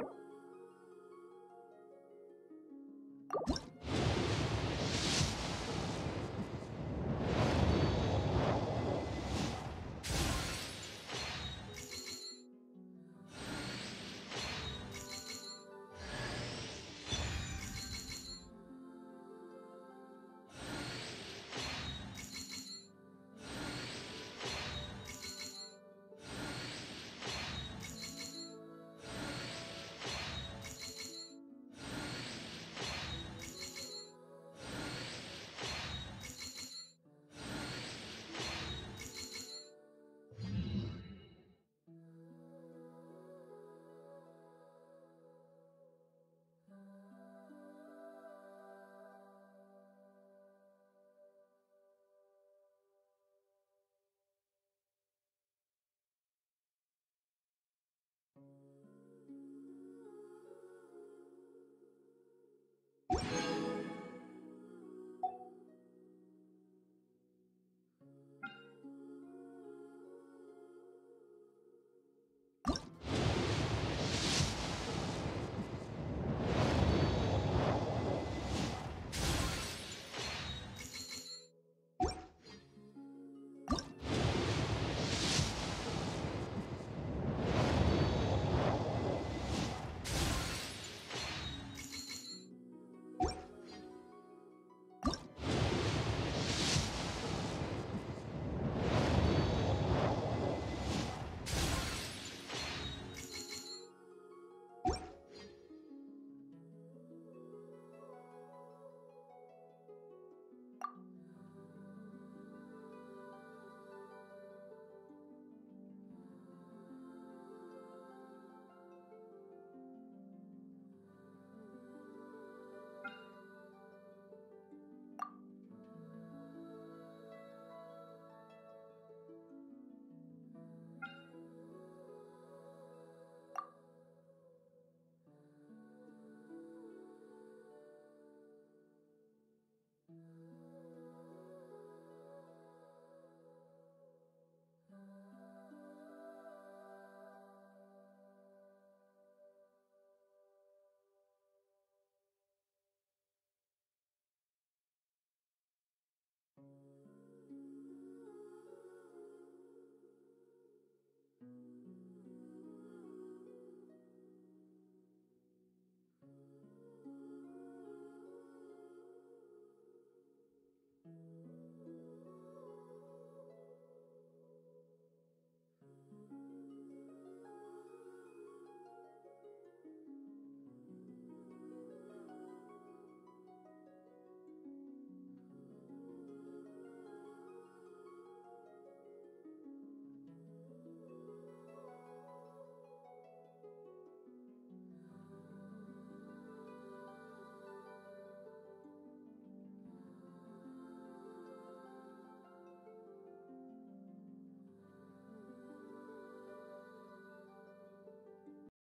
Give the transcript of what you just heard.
you.